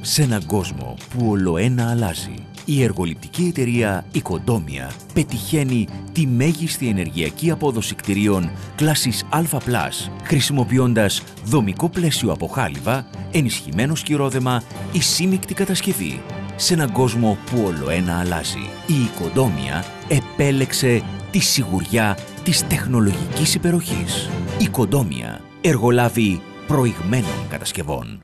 Σε έναν κόσμο που ολοένα αλλάζει, η εργοληπτική εταιρεία Οικοντόμια πετυχαίνει τη μέγιστη ενεργειακή απόδοση κτηρίων κλάσης Α+, χρησιμοποιώντας δομικό πλαίσιο από χάλιβα, ενισχυμένο σκυρόδεμα ή σύμμικτη κατασκευή. Σε έναν κόσμο που ολοένα αλλάζει, η Οικοντόμια επέλεξε τη σιγουριά της τεχνολογικής υπεροχής. Οικοντόμια, εργολάβη προηγμένων κατασκευών.